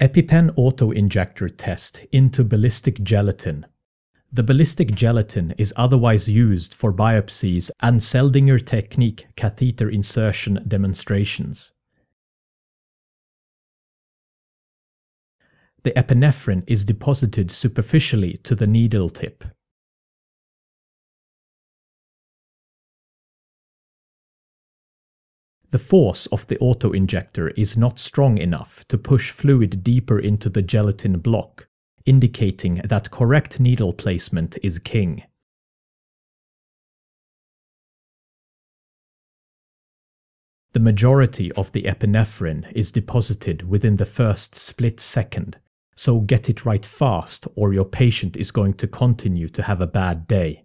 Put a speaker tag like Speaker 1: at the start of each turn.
Speaker 1: EpiPen auto-injector test into ballistic gelatin. The ballistic gelatin is otherwise used for biopsies and Seldinger technique catheter insertion demonstrations. The epinephrine is deposited superficially to the needle tip. The force of the auto-injector is not strong enough to push fluid deeper into the gelatin block, indicating that correct needle placement is king. The majority of the epinephrine is deposited within the first split second, so get it right fast or your patient is going to continue to have a bad day.